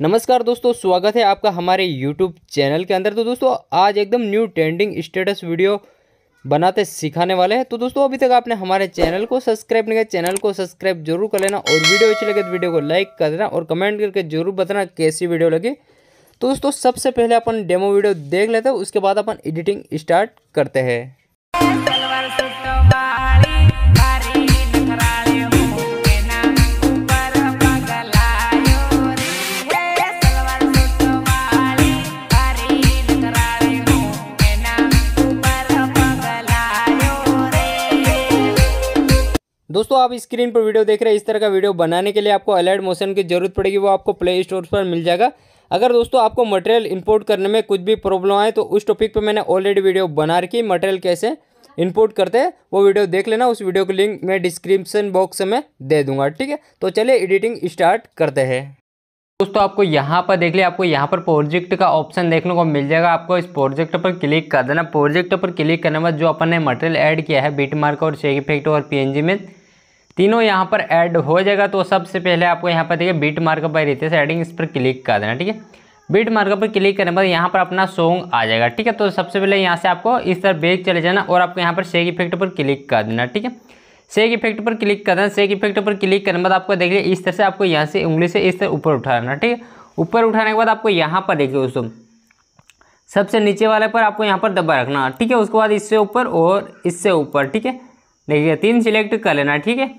नमस्कार दोस्तों, स्वागत है आपका हमारे यूट्यूब चैनल के अंदर। तो दोस्तों, आज एकदम न्यू ट्रेंडिंग स्टेटस वीडियो बनाते, सिखाने वाले हैं। तो दोस्तों, अभी तक आपने हमारे चैनल को सब्सक्राइब नहीं किया, चैनल को सब्सक्राइब ज़रूर कर लेना और वीडियो अच्छी लगे तो वीडियो को लाइक कर देना और कमेंट करके ज़रूर बताना कैसी वीडियो लगी। तो दोस्तों, सबसे पहले अपन डेमो वीडियो देख लेते हैं, उसके बाद अपन एडिटिंग स्टार्ट करते हैं। दोस्तों, आप स्क्रीन पर वीडियो देख रहे हैं। इस तरह का वीडियो बनाने के लिए आपको अलर्ट मोशन की ज़रूरत पड़ेगी, वो आपको प्ले स्टोर पर मिल जाएगा। अगर दोस्तों, आपको मटेरियल इंपोर्ट करने में कुछ भी प्रॉब्लम आए तो उस टॉपिक पे मैंने ऑलरेडी वीडियो बना रखी मटेरियल कैसे इंपोर्ट करते हैं, वो वीडियो देख लेना। उस वीडियो की लिंक मैं डिस्क्रिप्शन बॉक्स में दे दूँगा, ठीक है? तो चलिए एडिटिंग स्टार्ट करते हैं। दोस्तों, आपको यहाँ पर देख लिया, आपको यहाँ पर प्रोजेक्ट का ऑप्शन देखने को मिल जाएगा। आपको इस प्रोजेक्ट पर क्लिक कर देना। प्रोजेक्ट पर क्लिक करने के बाद जो अपन ने मटेरियल ऐड किया है बीट मार्क और शेक इफ़ेक्ट और पीएनजी में तीनों यहाँ पर ऐड हो जाएगा तो सबसे पहले आपको यहाँ पर देखिए बीट मार्क पर रितेश एडिंग इस पर क्लिक कर देना, ठीक है? बीट मार्कर पर क्लिक करने बाद यहाँ पर अपना सॉन्ग आ जाएगा, ठीक है? तो सबसे पहले यहाँ से आपको इस तरह बैग चले जाना और आपको यहाँ पर शेक इफ़ेक्ट पर क्लिक कर देना, ठीक है? शेक इफ़ेक्ट पर क्लिक कर देना शेक इफ़ेक्ट पर क्लिक करने बाद आपको देखिए इस तरह से आपको यहाँ से उंगली से इस तरह ऊपर उठाना ठीक है? ऊपर उठाने के बाद आपको यहाँ पर देखिए दोस्तों, सबसे नीचे वाले पर आपको यहाँ पर दबा रखना, ठीक है? उसके बाद इससे ऊपर और इससे ऊपर, ठीक है? देखिए, तीन सिलेक्ट कर लेना, ठीक है?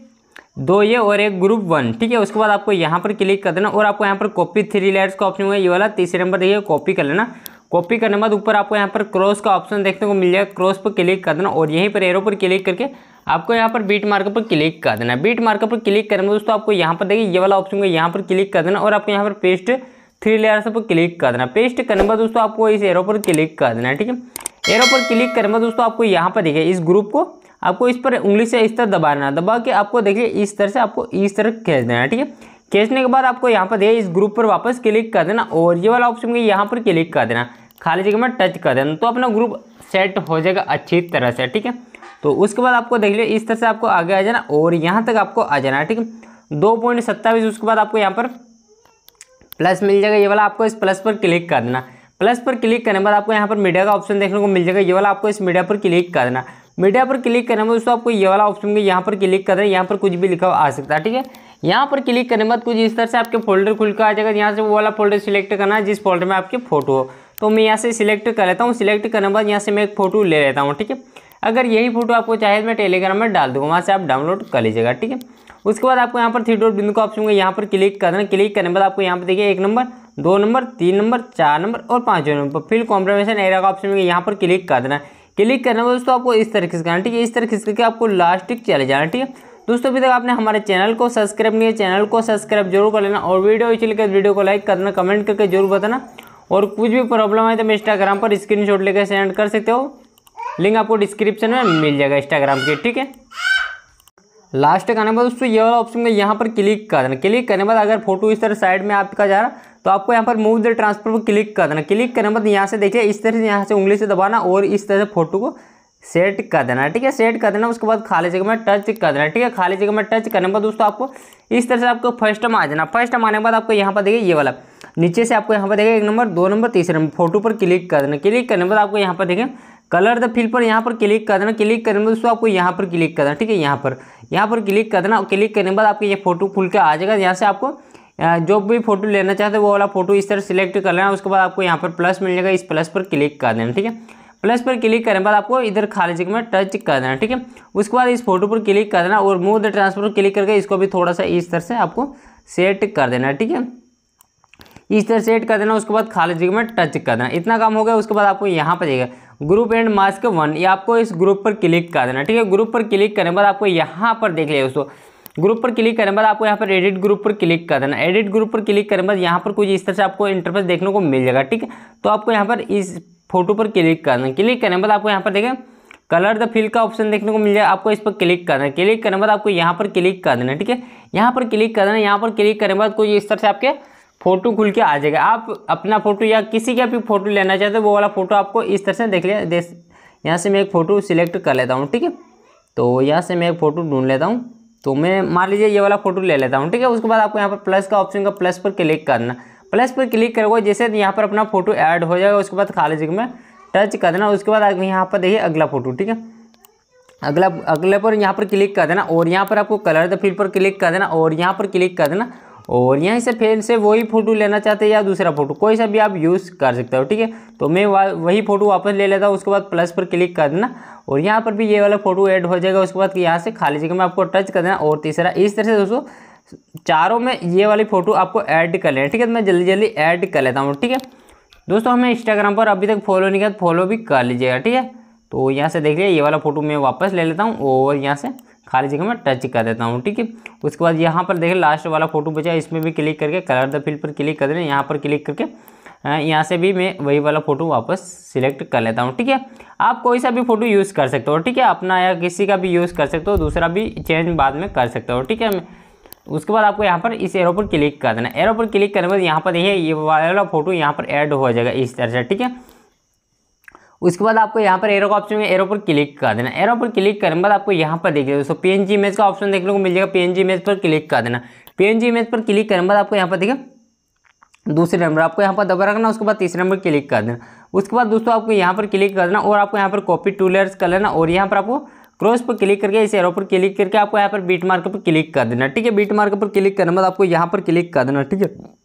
दो ये और एक ग्रुप वन ठीक है? उसके बाद आपको यहाँ पर क्लिक कर देना और आपको यहाँ पर कॉपी थ्री लेयर्स का ऑप्शन हुआ ये वाला तीसरे नंबर देखिए कॉपी कर लेना। कॉपी करने के बाद ऊपर आपको यहाँ पर क्रॉस का ऑप्शन देखने को मिल जाएगा। क्रॉस पर क्लिक कर देना और यहीं पर एरो पर क्लिक करके आपको यहाँ पर बीट मार्कर पर क्लिक कर देना। बीट मार्कर पर क्लिक करने में दोस्तों, आपको यहाँ पर देखिए, ये वाला ऑप्शन को यहाँ पर क्लिक कर देना और आपको यहाँ पर पेस्ट थ्री लेयर्स पर क्लिक कर देना। पेस्ट करने बाद दोस्तों, आपको इस एरो पर क्लिक कर देना, ठीक है? एरो पर क्लिक करने बाद दोस्तों, आपको यहाँ पर देखिए, इस ग्रुप को आपको इस पर उंगली से इस तरह दबाना है। दबा के आपको देखिए, इस तरह से आपको इस तरह खींच देना है, ठीक है? खींचने के बाद आपको यहाँ पर देखिए, इस ग्रुप पर वापस क्लिक कर देना और ये वाला ऑप्शन यहाँ पर क्लिक कर देना। खाली जगह में टच कर देना तो अपना ग्रुप सेट हो जाएगा अच्छी तरह से, ठीक है? तो उसके बाद आपको देख लिया इस तरह से आपको आगे आ जाना और यहाँ तक आपको आ जाना है, ठीक है? दो पॉइंट सत्ताईस, उसके बाद आपको यहाँ पर प्लस मिल जाएगा, ये वाला आपको इस प्लस पर क्लिक कर देना। प्लस पर क्लिक करने के बाद आपको यहाँ पर मीडिया का ऑप्शन देखने को मिल जाएगा, ये वाला आपको इस मीडिया पर क्लिक कर देना। मीडिया पर क्लिक करने में दोस्तों, आपको ये वाला ऑप्शन यहाँ पर क्लिक कर यहाँ पर कुछ भी लिखा हुआ आ सकता है, ठीक है? यहाँ पर क्लिक करने बाद कुछ इस तरह से आपके फोल्डर खुल कर आ जाएगा, यहाँ से वो वाला फोल्डर सिलेक्ट करना है, जिस फोल्डर में आपकी फ़ोटो हो। तो मैं यहाँ से सिलेक्ट कर लेता हूँ सिलेक्ट करने के बाद यहाँ से मैं एक फ़ोटो ले लेता हूँ, ठीक है? अगर यही फ़ोटो आपको चाहे मैं टेलीग्राम में डाल दूँगा, वहाँ से आप डाउनलोड कर लीजिएगा, ठीक है? उसके बाद आपको यहाँ पर थ्री डॉट बिंदु का ऑप्शन होगा, यहाँ पर क्लिक कर देना। क्लिक करने के बाद आपको यहाँ पर देखिए, एक नंबर, दो नंबर, तीन नंबर, चार नंबर और पाँचवें नंबर। फिर कॉम्प्रोमेशन एरिया का ऑप्शन होगा, यहाँ पर क्लिक कर देना। क्लिक करने में दोस्तों आपको इस तरह खिसकाना ठीक है? इस तरह खिसक के आपको लास्ट चले जाना ठीक है? दोस्तों, अभी तक आपने हमारे चैनल को सब्सक्राइब नहीं है चैनल को सब्सक्राइब ज़रूर कर लेना और वीडियो अच्छी लगे वीडियो को लाइक करना कमेंट करके ज़रूर बताना। और कुछ भी प्रॉब्लम है तो मैं इंस्टाग्राम पर स्क्रीन शॉट लेकर सेंड कर सकते हो। लिंक आपको डिस्क्रिप्शन में मिल जाएगा इंस्टाग्राम के, ठीक है? लास्ट करने के बाद दोस्तों, ये वाला ऑप्शन है यहाँ पर क्लिक कर देना क्लिक करने के बाद अगर फ़ोटो इस तरह साइड में आपका जा रहा तो आपको यहाँ पर मूव द ट्रांसफ़र पर क्लिक कर देना। क्लिक करने बाद यहाँ से देखिए, इस तरह से यहाँ से उंगली से दबाना और इस तरह से फ़ोटो को सेट कर देना। ठीक है सेट कर देना, उसके बाद खाली जगह में टच कर देना। ठीक है, खाली जगह में टच करने के बाद दोस्तों आपको इस तरह से आपको फ़र्स्ट में आ जाना। फ़र्स्ट में आने के बाद आपको यहाँ पर देखिए ये वाला, नीचे से आपको यहाँ पर देखिए एक नंबर, दो नंबर, तीसरे नंबर फ़ोटो पर क्लिक कर देना। क्लिक करने बाद आपको यहाँ पर देखिए कलर द फिल पर यहाँ पर क्लिक कर देना। क्लिक करने में दोस्तों आपको यहाँ पर क्लिक करना ठीक है, यहाँ पर यहाँ पर क्लिक कर देना। क्लिक करने बाद आपको ये फ़ोटो खुल के आ जाएगा। यहाँ से आपको जो भी फ़ोटो लेना चाहते हो, वो वाला फ़ोटो इस तरह सिलेक्ट कर लेना, उसके बाद आपको यहाँ पर प्लस मिल जाएगा, इस प्लस पर क्लिक कर देना, ठीक है? प्लस पर क्लिक करने के बाद आपको इधर खाली जगह में टच कर देना, ठीक है? उसके बाद इस फ़ोटो पर क्लिक कर देना और मूव द ट्रांसफ़र पर क्लिक करके इसको भी थोड़ा सा इस तरह से आपको सेट कर देना, ठीक है? इस तरह सेट कर देना, उसके बाद खाली जगह में टच कर देना। इतना काम हो गया, उसके बाद आपको यहाँ पर जाएगा ग्रुप एंड मास्क वन ये आपको इस ग्रुप पर क्लिक कर देना, ठीक है? ग्रुप पर क्लिक करने के बाद आपको यहाँ पर देख लिया दोस्तों ग्रुप पर क्लिक करने बाद आपको यहाँ पर एडिट ग्रुप पर क्लिक कर देना। एडिट ग्रुप पर क्लिक करने बाद यहाँ पर कुछ इस तरह से आपको इंटरफेस देखने को मिल जाएगा, ठीक है? तो आपको यहाँ पर इस फ़ोटो पर क्लिक करना क्लिक करने बाद आपको यहाँ पर देखें कलर द फिल का ऑप्शन देखने को मिल जाएगा। आपको इस पर क्लिक करना क्लिक करने बाद आपको यहाँ पर क्लिक कर देना ठीक है? यहाँ पर क्लिक कर देना यहाँ पर क्लिक करने बाद कोई इस तरह से आपके फ़ोटो खुल के आ जाएगा। आप अपना फ़ोटो या किसी का भी फ़ोटो लेना चाहते हो, वो वाला फ़ोटो आपको इस तरह से देख लिया यहाँ से मैं एक फ़ोटो सिलेक्ट कर लेता हूँ, ठीक है? तो यहाँ से मैं एक फ़ोटो ढूंढ लेता हूँ। तो मैं मान लीजिए ये वाला फ़ोटो ले लेता हूँ, ठीक है? उसके बाद आपको यहाँ पर प्लस का ऑप्शन का प्लस पर क्लिक करना। प्लस पर क्लिक करोगे, जैसे यहाँ पर अपना फ़ोटो ऐड हो जाएगा, उसके बाद खाली जगह में टच कर देना उसके बाद यहाँ पर देखिए अगला फ़ोटो ठीक है? अगला, अगले पर यहाँ पर क्लिक कर देना और यहाँ पर आपको कलर द फिल पर क्लिक कर देना और यहाँ पर क्लिक कर देना। और यहीं से फिर से वही फ़ोटो लेना चाहते हैं या दूसरा फ़ोटो कोई सा भी आप यूज़ कर सकते हो, ठीक है? तो मैं वही फ़ोटो वापस ले लेता हूँ, उसके बाद प्लस पर क्लिक कर देना। और यहाँ पर भी ये वाला फ़ोटो ऐड हो जाएगा, उसके बाद यहाँ से खाली जगह में आपको टच कर देना और तीसरा, इस तरह से दोस्तों, चारों में ये वाली फ़ोटो आपको ऐड कर लेना ठीक है? तो मैं जल्दी जल्दी ऐड कर लेता हूँ, ठीक है? दोस्तों, हमें इंस्टाग्राम पर अभी तक फॉलो नहीं किया तो फॉलो भी कर लीजिएगा, ठीक है? तो यहाँ से देखिए ये वाला फ़ोटो मैं वापस ले लेता हूँ और यहाँ से खाली जगह में टच कर देता हूँ, ठीक है? उसके बाद यहाँ पर देखें लास्ट वाला फ़ोटो बचा, इसमें भी क्लिक करके कलर द फ़ील्ड पर क्लिक कर देना, यहाँ पर क्लिक करके यहाँ से भी मैं वही वाला फ़ोटो वापस सिलेक्ट कर लेता हूँ, ठीक है? आप कोई सा भी फ़ोटो यूज़ कर सकते हो, ठीक है? अपना या किसी का भी यूज़ कर सकते हो, दूसरा भी चेंज बाद में कर सकते हो, ठीक है? उसके बाद आपको यहाँ पर इस एरो पर क्लिक कर देना। एरो पर क्लिक करने के बाद यहाँ पर देखिए, ये वाला फ़ोटो यहाँ पर ऐड हो जाएगा इस तरह से, ठीक है? उसके बाद आपको यहाँ पर एरो का ऑप्शन में एरो पर क्लिक कर देना एरो पर क्लिक करने के बाद आपको यहाँ पर देखिए दोस्तों पीएनजी इमेज का ऑप्शन देखने को मिल जाएगा पीएनजी इमेज पर क्लिक कर देना पीएनजी इमेज पर क्लिक करने बाद आपको यहाँ पर देखिए दूसरे नंबर आपको यहाँ पर दबा रखना उसके बाद तीसरे नंबर क्लिक कर देना उसके बाद दोस्तों आपको यहाँ पर क्लिक कर देना और आपको यहाँ पर कॉपी टू लेयर्स कर लेना और यहाँ पर आपको क्रॉस पर क्लिक करके इस एरो पर क्लिक करके आपको यहाँ पर बीट मार्क पर क्लिक कर देना ठीक है बीट मार्क पर क्लिक करने के बाद आपको यहाँ पर क्लिक कर देना ठीक है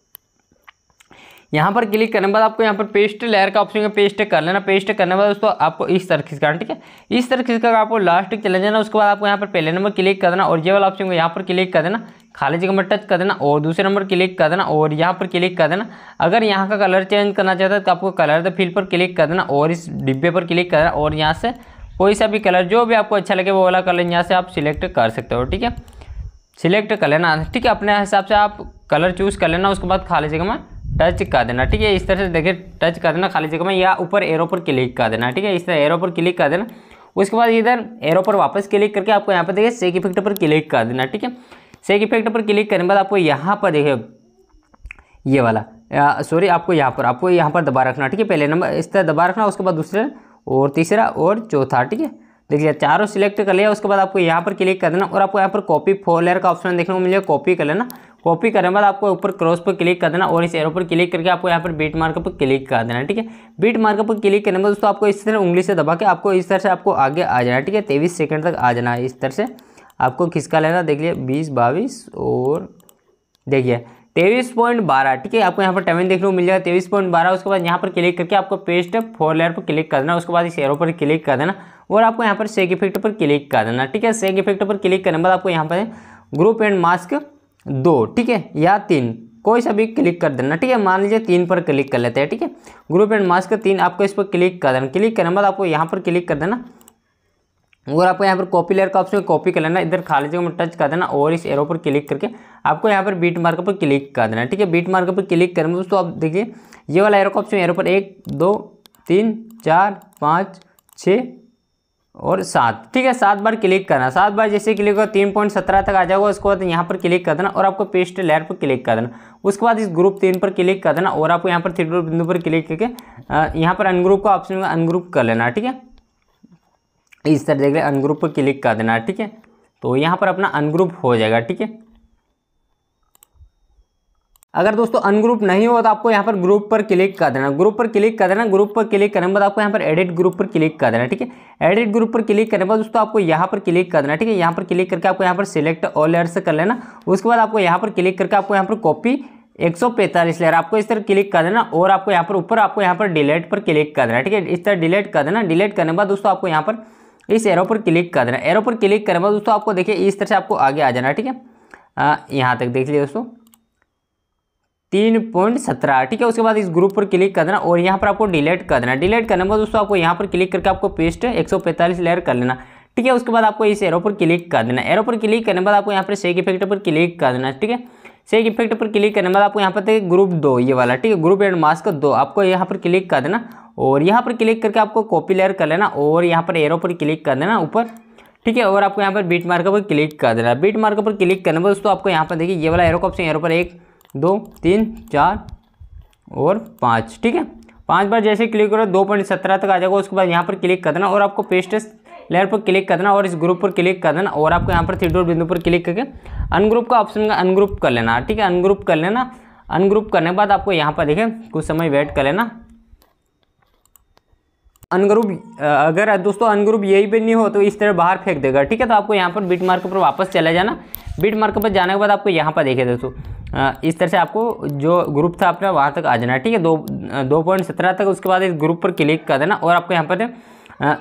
यहाँ पर क्लिक करने के बाद आपको यहाँ पर पेस्ट लेयर का ऑप्शन पेस्ट कर लेना। पेस्ट करने के बाद दोस्तों आपको इस तरह खिसका ठीक है? इस तरह खिसका आपको लास्ट चले जाना उसके बाद आपको यहाँ पर पहले नंबर क्लिक कर देना और ये वाला ऑप्शन को यहाँ पर क्लिक कर देना। खाली जगह में टच कर देना और दूसरे नंबर क्लिक कर देना और यहाँ पर क्लिक कर देना। अगर यहाँ का कलर चेंज करना चाहता है तो आपको कलर द फील पर क्लिक कर देना और इस डिब्बे पर क्लिक कर देना और यहाँ से कोई सा भी कलर जो भी आपको अच्छा लगे वो वाला कलर यहाँ से आप सिलेक्ट कर सकते हो, ठीक है? सिलेक्ट कर लेना, ठीक है? अपने हिसाब से आप कलर चूज़ कर लेना, उसके बाद खाली जगह में टच कर देना, ठीक है? इस तरह से देखिए, टच कर देना खाली जगह में, या ऊपर एरो पर क्लिक कर देना, ठीक है? इस तरह एरो पर क्लिक कर देना। उसके बाद इधर एरो पर वापस क्लिक करके आपको यहाँ पर देखिए सेक इफ़ेक्ट पर क्लिक कर देना, ठीक है? सेक इफ़ेक्ट पर क्लिक करने के बाद आपको यहाँ पर देखिए, ये वाला सॉरी आपको यहाँ पर, आपको यहाँ पर दबा रखना, ठीक है? पहले नंबर, इस तरह दबा रखना, उसके बाद दूसरे और तीसरा और चौथा, ठीक है? देखिए, चारों सिलेक्ट कर लिया, उसके बाद आपको यहाँ पर क्लिक कर देना, और आपको यहाँ पर कॉपी फोर लेयर का ऑप्शन देखने को मिलेगा कॉपी कर लेना। कॉपी करने के बाद आपको ऊपर क्रॉस पर क्लिक कर देना और इस एरो पर क्लिक करके आपको यहाँ पर बीट मार्कर पर क्लिक कर देना, ठीक है? बीट मार्कर पर क्लिक करने के बाद दोस्तों आपको इस तरह उंगली से दबा के आपको इस तरह से आपको आगे आ जाना ठीक है? तेईस सेकंड तक आ जाना इस तरह से। आपको खिसका लेना देखिए बीस, बाईस और देखिए, तेईस पॉइंट बारह, ठीक है? आपको यहाँ पर टाइमिंग देखने को मिल जाएगा, तेईस पॉइंट बारह, उसके बाद यहाँ पर क्लिक करके आपको पेस्ट फोर लेयर पर क्लिक कर देना, उसके बाद इस एरो पर क्लिक कर देना और आपको यहाँ पर सेक इफ़ेक्ट पर क्लिक कर देना, ठीक है? सेक इफ़ेक्ट पर क्लिक करने के बाद आपको यहाँ पर ग्रुप एंड मास्क दो, ठीक है? या तीन। कोई सा भी क्लिक कर देना, ठीक है? मान लीजिए तीन पर क्लिक कर लेते हैं, ठीक है? ग्रुप एंड मास्क तीन आपको इस पर क्लिक कर देना। क्लिक करने के बाद आपको यहाँ पर क्लिक कर देना। और आपको यहाँ पर कॉपी लेयर का ऑप्शन कॉपी कर लेना। इधर खाली जगह में टच कर देना और इस एरो पर क्लिक करके आपको यहाँ पर बीट मार्कर पर क्लिक कर देना, ठीक है? बीट मार्कर पर क्लिक करने में दोस्तों आप देखिए, ये वाला एरो का ऑप्शन एरो पर एक, दो, तीन, चार, पाँच, छः और सात। ठीक है, सात बार क्लिक करना। सात बार जैसे क्लिक होगा तीन पॉइंट सत्रह तक आ जाएगा। उसके बाद यहाँ पर क्लिक कर देना और आपको पेस्ट लेयर पर क्लिक कर देना। उसके बाद इस ग्रुप तीन पर क्लिक कर देना और आपको यहाँ पर थ्री बिंदु पर क्लिक करके यहाँ पर अनग्रुप का ऑप्शन होगा, अनग्रुप कर लेना। ठीक है? इस तरह देख लें, अनग्रुप पर क्लिक कर देना। ठीक है? तो यहाँ पर अपना अनग्रुप हो जाएगा। ठीक है? अगर दोस्तों अनग्रुप नहीं हो तो आपको यहाँ पर ग्रुप पर क्लिक कर देना ग्रुप पर क्लिक कर देना ग्रुप पर क्लिक करने के बाद आपको यहाँ पर एडिट ग्रुप पर क्लिक कर देना ठीक है एडिट ग्रुप पर क्लिक करने के बाद दोस्तों आपको यहाँ पर क्लिक कर देना ठीक है यहाँ पर क्लिक करके आपको यहाँ पर सिलेक्ट ऑल लेयर कर लेना उसके बाद आपको यहाँ पर क्लिक करके आपको यहाँ पर कॉपी एक सौ पैंतालीस लेयर आपको इस तरह क्लिक कर देना और आपको यहाँ पर ऊपर आपको यहाँ पर डिलीट पर क्लिक कर देना ठीक है इस तरह डिलीट कर देना डिलीट करने के बाद दोस्तों आपको यहाँ पर इस एरो पर क्लिक कर देना एरो पर क्लिक करने के बाद दोस्तों आपको देखिए इस तरह से आपको आगे आ जाना ठीक है यहाँ तक देख लीजिए दोस्तों तीन पॉइंट सत्रह ठीक है उसके बाद इस ग्रुप पर क्लिक कर देना और यहाँ पर आपको डिलीट कर देना डिलीट करने के बाद दोस्तों आपको यहाँ पर क्लिक करके आपको पेस्ट एक सौ पैंतालीस लेयर कर लेना ठीक है उसके बाद आपको इस एरो पर क्लिक कर देना एरो पर क्लिक करने बाद आपको यहाँ पर सेक इफ़ेक्ट पर क्लिक कर देना ठीक है सेक इफ़ेक्ट पर क्लिक करने बाद आपको यहाँ पर ग्रुप दो ये वाला ठीक है ग्रुप एंड मास्क दो आपको यहाँ पर क्लिक कर देना और यहाँ पर क्लिक करके आपको कॉपी लेयर कर लेना और यहाँ पर एरो पर क्लिक कर देना ऊपर ठीक है और आपको यहाँ पर बीट मार्कर पर क्लिक कर देना बीट मार्कर पर क्लिक करने पर दोस्तों आपको यहाँ पर देखिए ये वाला एरो का ऑप्शन एरो पर एक दो, तीन, चार और पाँच, ठीक है? पाँच बार जैसे क्लिक करो, दो पॉइंट सत्रह तक आ जाएगा, उसके बाद यहाँ पर क्लिक कर देना और आपको पेस्ट लेयर पर क्लिक कर देना और इस ग्रुप पर क्लिक कर देना और आपको यहाँ पर थ्री डॉट बिंदु पर क्लिक करके अनग्रुप का ऑप्शन का अनग्रुप कर लेना, ठीक है? अनग्रुप कर लेना, अनग्रुप करने के बाद आपको यहाँ पर देखें, कुछ समय वेट कर लेना। अनग्रुप अगर दोस्तों अनग्रुप यही पे नहीं हो तो इस तरह बाहर फेंक देगा, ठीक है? तो आपको यहाँ पर बीट मार्क पर वापस चले जाना। बीट मार्क पर जाने के बाद आपको यहाँ पर देखिए दोस्तों इस तरह से आपको जो ग्रुप था अपना, वहाँ तक आ जाना ठीक है? दो दो पॉइंट सत्रह तक, उसके बाद इस ग्रुप पर क्लिक कर देना, और आपको यहाँ पर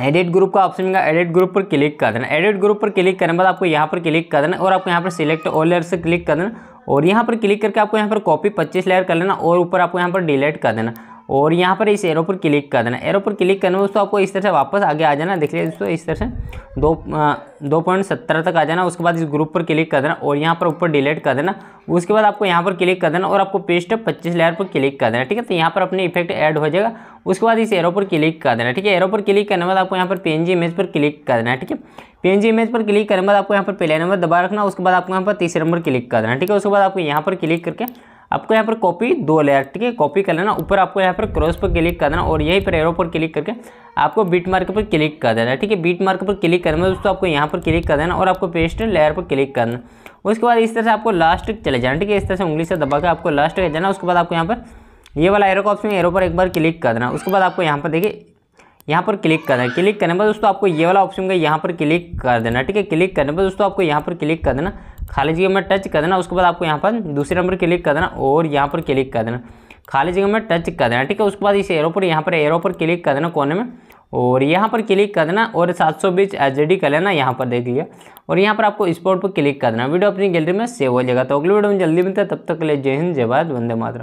एडिट ग्रुप का ऑप्शन मिलेगा एडिट ग्रुप पर क्लिक कर देना। एडिट ग्रुप पर क्लिक करने के बाद आपको यहाँ पर क्लिक कर देना, और आपको यहाँ पर सिलेक्ट ऑल लेयर से क्लिक कर देना, और यहाँ पर क्लिक करके आपको यहाँ पर कॉपी पच्चीस लेयर कर लेना, और ऊपर आपको यहाँ पर डिलीट कर देना। और यहाँ पर इस एरो पर क्लिक कर देना एरो पर क्लिक करने में दोस्तों आपको इस तरह से वापस आगे आ जाना देख लीजिए दोस्तों इस तरह से दो दो पॉइंट सत्तर तक आ जाना उसके बाद इस ग्रुप पर क्लिक कर देना और यहाँ पर ऊपर डिलीट कर देना उसके बाद आपको यहाँ पर क्लिक कर देना और आपको पेस्ट पच्चीस लेयर पर क्लिक कर देना ठीक है तो यहाँ पर अपने इफ़ेक्ट ऐड हो जाएगा उसके बाद इस एरो पर क्लिक कर देना ठीक है एरो पर क्लिक करने के बाद आपको यहाँ पर PNG इमेज पर क्लिक कर देना ठीक है PNG इमेज पर क्लिक करने के बाद आपको यहाँ पर पहले नंबर दबा रखना उसके बाद आपको यहाँ पर तीसरे नंबर क्लिक कर देना ठीक है उसके बाद आपको यहाँ पर क्लिक करके आपको यहाँ पर कॉपी दो लेयर ठीक है? कॉपी कर लेना। ऊपर आपको यहाँ पर क्रॉस पर क्लिक कर देना और यहीं पर एरो पर क्लिक करके आपको बीट मार्क पर क्लिक कर देना ठीक है? बीट मार्क पर क्लिक करना दोस्तों आपको यहाँ पर क्लिक कर देना और आपको पेस्ट लेयर पर क्लिक करना उसके बाद इस तरह से आपको लास्ट चले जाना ठीक है? इस तरह से उंगली से दबा के आपको लास्ट कर जाना उसके बाद आपको यहाँ पर ये वाला एरो का ऑप्शन एरो पर एक बार क्लिक कर देना उसके बाद आपको यहाँ पर देखिए यहाँ पर क्लिक करना है। क्लिक करने पर दोस्तों आपको ये वाला ऑप्शन का यहाँ पर क्लिक कर देना ठीक है? क्लिक करने पर दोस्तों आपको यहाँ पर क्लिक कर देना। खाली जगह में टच कर देना, उसके बाद आपको यहाँ पर दूसरे नंबर क्लिक कर देना और यहाँ पर क्लिक कर देना। खाली जगह में टच कर देना, ठीक है? उसके बाद इस एरो पर, यहाँ पर एरो पर क्लिक कर देना कोने में और यहाँ पर क्लिक कर देना और सात सौ बीस एच डी कर लेना यहाँ पर, देख लिया। और यहाँ पर आपको स्पॉट पर क्लिक कर देना वीडियो अपनी गैलरी में सेव हो जाएगा। तो अगली वीडियो में जल्दी मिलता है। तब तक के लिए जय हिंद, जय भारत, वंदे मातरम।